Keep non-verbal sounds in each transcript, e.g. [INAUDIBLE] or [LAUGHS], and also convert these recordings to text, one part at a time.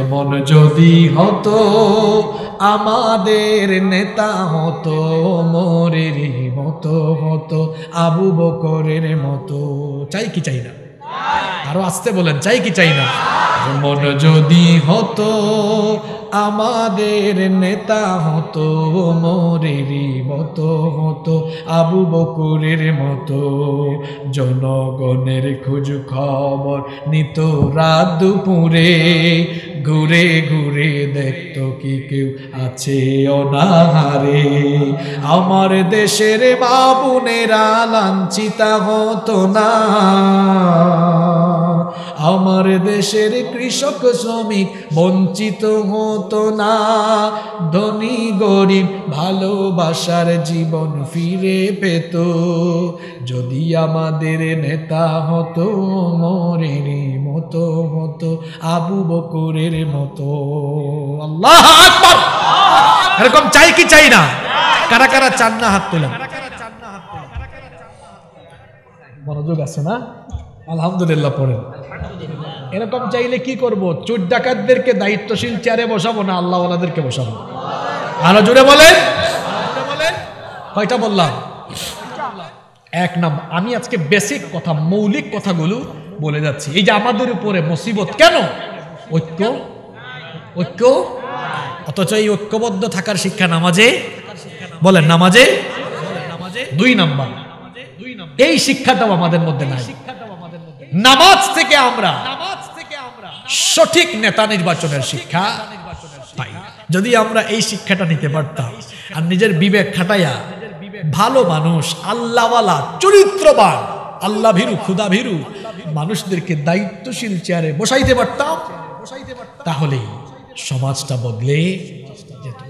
এমন যদি হতো, আমাদের নেতা হতো, মোরের মতো হতো, আবু বকরের মতো। চাই কি চাই না? আরও আসতে বলেন, চাই কি চাই না? এমন যদি হতো, আমাদের নেতা হতো মোরেরই মতো হতো, আবু বকুরের মতো। জনগণের খোঁজ খবর নিত রাত দুপুরে। ঘুরে ঘুরে দেখতো কি কেউ আছে অনাহারে। আমার দেশের বাবুনেরা লাঞ্ছিতা হতো না। আমার দেশের কৃষক শ্রমিক বঞ্চিত হতো না। ধনী, গরিব ভালোবাসার জীবন ফিরে পেত। যদি আমাদের নেতা হতো মরের মতো হতো, আবু বকরের মতো। আল্লাহ এরকম চাই কি চাই না? কারা কারা চান না হাত তোলেন? মনোযোগ আছে না? আলহামদুলিল্লাহ পড়েন। এরকম চাইলে কি করব? চোর ডাকাতদেরকে দায়িত্বশীল চেয়ারে বসাবো না আল্লাহওয়ালাদেরকে বসাবো? আরও জুড়ে বলেন। কয়টা বললাম? এক নাম্বার আমি আজকে বেসিক কথা, মৌলিক কথাগুলো বলে যাচ্ছি। এই যে আমাদের উপরে মুসিবত, কেন? ঐক্য? ঐক্য? অথচ এই ঐক্যবদ্ধ থাকার শিক্ষা নামাজে? বলেন, নামাজে? দুই নাম্বার। এই শিক্ষাটাও আমাদের মধ্যে নাই। নামাজ থেকে আমরা সঠিক নেতা নির্বাচনের শিক্ষা পাই। যদি আমরা এই শিক্ষাটা নিতে পারতাম আর নিজের বিবেক খাটাইয়া ভালো মানুষ আল্লাহওয়ালা চরিত্রবান আল্লাহ ভীরু ক্ষুদা ভীরু মানুষদেরকে দায়িত্বশীল চেয়ারে বসাইতে পারতাম তাহলেই সমাজটা বদলে যেত।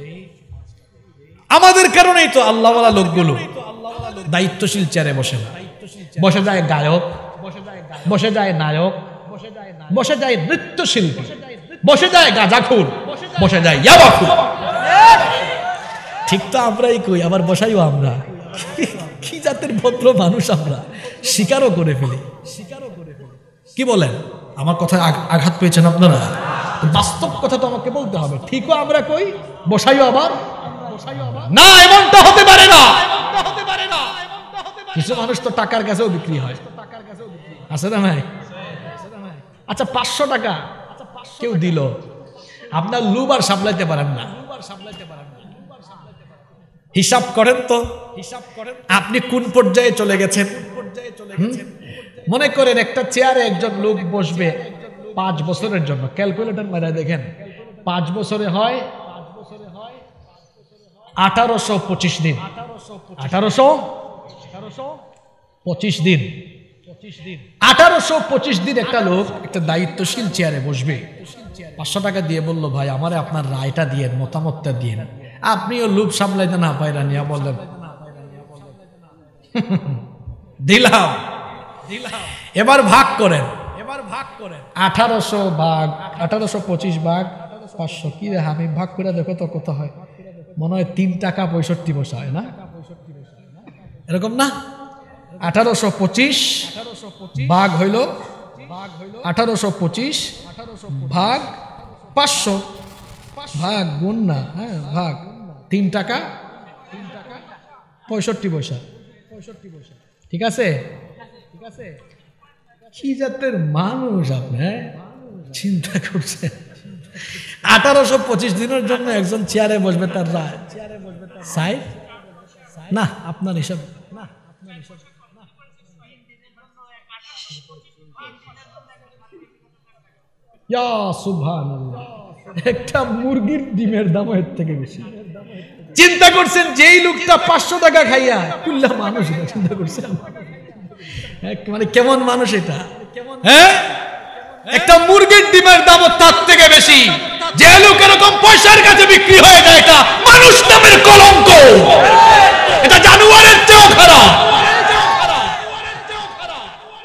আমাদের কারণেই তো আল্লাহওয়ালা লোকগুলো দায়িত্বশীল চেয়ারে বসে না। বসে যায় গায়ক বসে যায় নায়ক, বসে যায় নৃত্যশিল্পী, বসে যায় গাঁজাখুর, বসে যায় ইয়াবাখুর। ঠিক তো আমরাই কই, আবার বসাইও আমরা। কি জাতের ভদ্র মানুষ আমরা? স্বীকারও করে ফেলি। স্বীকারও করে ফেলি কি বলেন? আমার কথায় আঘাত পেয়েছেন আপনারা? বাস্তব কথা তো আমাকে বলতে হবে। ঠিকও আমরা কই, বসাইও আবার। না, এমনটা হতে পারে না। কিছু মানুষ তো টাকার কাছেও বিক্রি হয়। আছে না ভাই আচ্ছা পাঁচশো টাকা। কেউ দিল। আপনার লুব আর সামলাইতে পারেন না। হিসাব করেন তো। হিসাব করেন আপনি কোন পর্যায়ে চলে গেছেন? মনে করেন একটা চেয়ারে একজন লোক বসবে পাঁচ বছরের জন্য। ক্যালকুলেটর মেরে দেখেন। পাঁচ বছরে হয় আঠারোশো পঁচিশ দিন। আঠারোশো আঠারোশো পঁচিশ দিন। আঠারোশো পঁচিশ দিন একটা লোক একটা দায়িত্বশীল চেয়ারে বসবে। পাঁচশো টাকা দিয়ে বলল ভাই আমারে আপনার রায়টা দিয়ে মতামতটা দিয়ে আপনিও লুপ সামলাইতে না পাইরা নিয়ে বললেন [LAUGHS] দিলাম। এবার ভাগ করেন। এবার ভাগ করেন। আঠারোশো ভাগ আঠারোশো পঁচিশ ভাগ পাঁচশো। কি রে আমি ভাগ করে দেখো তো কত হয়। মনে হয় তিন টাকা পঁয়ষট্টি পয়সা হয় না? এরকম না? আঠারোশো পঁচিশ ভাগ হইল আঠারোশো পঁচিশ ভাগ পাঁচশো। ভাগ গুণ না হ্যাঁ ভাগ। তিন টাকা, পঁয়ষট্টি পয়সা। পঁয়ষট্টি পয়সা ঠিক আছে? ঠিক আছে কি জাতের মানুষ আপনি হ্যাঁ? চিন্তা করছে আঠারোশো পঁচিশ দিনের জন্য একজন চেয়ারে বসবে তার রায়। সাই না, আপনার হিসাব, না, আপনার সুবহানাল্লাহ। একটা মুরগির ডিমের দাম এর থেকে বেশি। চিন্তা করছেন যেই লোকটা পাঁচশো টাকা খাইয়া কুল্লা মানুষ চিন্তা করছেন। মানে কেমন মানুষ এটা? হ্যাঁ? একটা মুরগির ডিমের দাম তার থেকে বেশি। যে লোক এরকম পয়সার কাছে বিক্রি হয়ে যায় এটা মানুষ নামের কলঙ্ক।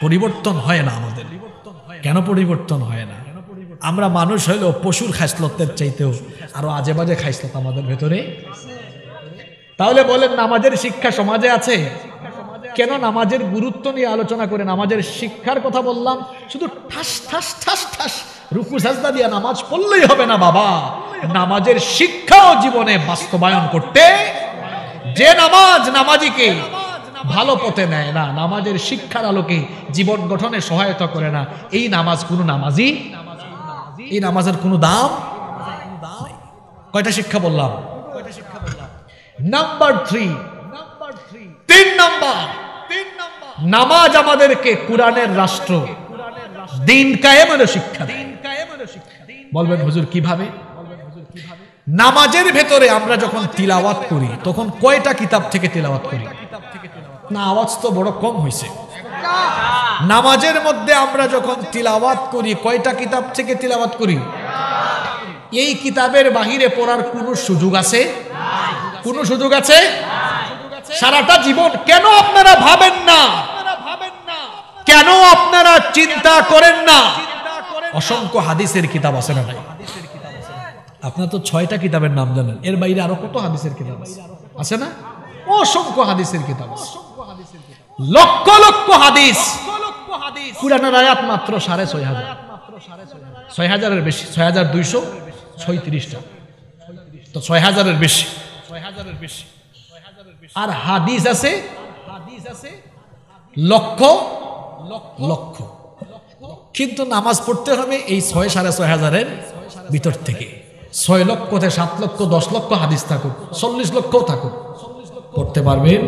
পরিবর্তন হয় না আমাদের। কেন পরিবর্তন হয় না? আমরা মানুষ হইলেও পশুর খাইসলতের চাইতেও আরও আজে বাজে খাইসলত আমাদের ভেতরে। তাহলে বলেন, নামাজের শিক্ষা সমাজে আছে? কেন নামাজের গুরুত্ব নিয়ে আলোচনা করে? নামাজের শিক্ষার কথা বললাম, শুধু ঠাস ঠাস ঠাস ঠাস, রুকু, সাজদা দিয়ে নামাজ পড়লেই হবে না বাবা। নামাজের শিক্ষাও জীবনে বাস্তবায়ন করতে, যে নামাজ নামাজিকে ভালো পথে নেয় না, নামাজের শিক্ষার আলোকে জীবন গঠনে সহায়তা করে না। এই নামাজ কোনো নামাজি? এই নামাজের কোনো দাম। কয়টা শিক্ষা বললাম? নাম্বার থ্রি তিন নাম্বার। নামাজ আমাদেরকে কোরআনের রাষ্ট্র, দিন কায়েমের শিক্ষা দেয়। বলবেন, হুজুর, কীভাবে? নামাজের ভেতরে আমরা যখন তিলাওয়াত করি, তখন কয়টা কিতাব থেকে তিলাওয়াত করি? না, আওয়াজ তো বড় কম হয়েছে নামাজের মধ্যে আমরা যখন তিলাওয়াত করি, কয়টা কিতাব থেকে তিলাওয়াত করি? এই কিতাবের বাহিরে পড়ার কোনো সুযোগ আছে? কোনো সুযোগ আছে? সারাটা জীবন কেন আপনারা ভাবেন না? কেন আপনারা চিন্তা করেন না? অসংখ্য হাদিসের কিতাব আছে না ভাই? আপনার তো ছয়টা কিতাবের নাম জানেন। এর বাইরে আরও কত হাদিসের কিতাব আছে? আছে না? অসংখ্য হাদিসের কিতাব আছে। লক্ষ লক্ষ হাদিস। পুরানোর আয়াত মাত্র সাড়ে ছয় হাজার। ছয় হাজারের বেশি, ছয় হাজার দুইশো ছয়ত্রিশটা। তো ছয় হাজারের বেশি। ছয় হাজারের বেশি আর হাদিস আছে হাদিস আছে লক্ষ লক্ষ। কিন্তু নামাজ পড়তে হবে এই ছয় সাড়ে ছয় হাজারের ভিতর থেকে। ছয় লক্ষ থেকে সাত লক্ষ, দশ লক্ষ হাদিস থাকুক, চল্লিশ লক্ষও থাকুক। পড়তে পারবেন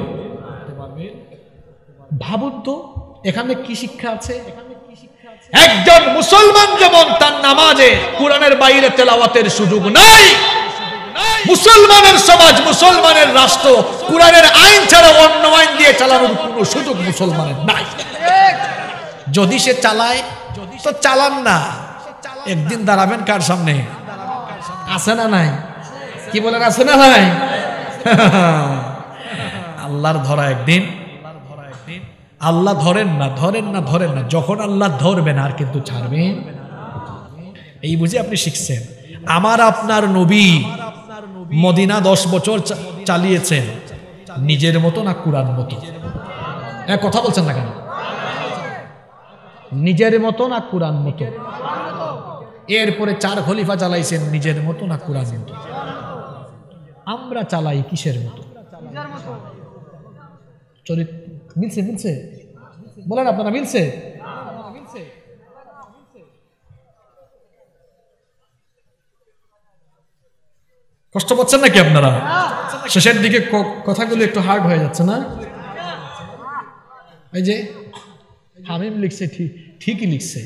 ভাবুন তো, এখানে কি শিক্ষা আছে? একজন মুসলমান যেমন তার নামাজে, কোরআনের বাইরে তেলাওয়াতের সুযোগ নাই। মুসলমানের সমাজ মুসলমানের রাষ্ট্র, কোরআনের আইন ছাড়া অন্য আইন দিয়ে চালানোর কোনো সুযোগ মুসলমানের নাই। যদি সে চালায় যদি তো চালান না। একদিন দাঁড়াবেন কার সামনে? আছে না নাই? কি বলেন, আছে না নাই? আল্লাহর ধরা একদিন। আল্লাহ ধরেন না ধরেন না ধরেন না। যখন আল্লাহ ধরবেন, আর কিন্তু ছাড়বেন? এই বুঝে আপনি শিখছেন? আমার আপনার নবী মদিনা দশ বছর চালিয়েছেন। নিজের মতো না কুরআন মতো? হ্যাঁ কথা বলছেন না কেন? নিজের মতো না কুরআন মতো? এরপরে চার খলিফা চালাইছেন, নিজের মতো না কুরআন মতো? আমরা চালাই কিসের মতো? চরিত মিলছে মিলছে। বলেন আপনারা, মিলছে? কষ্ট পাচ্ছেন নাকি আপনারা? শেষের দিকে কথাগুলো একটু হার্ড হয়ে যাচ্ছে, না? এই যে হামিম লিখছে ঠিক ঠিকই লিখছে।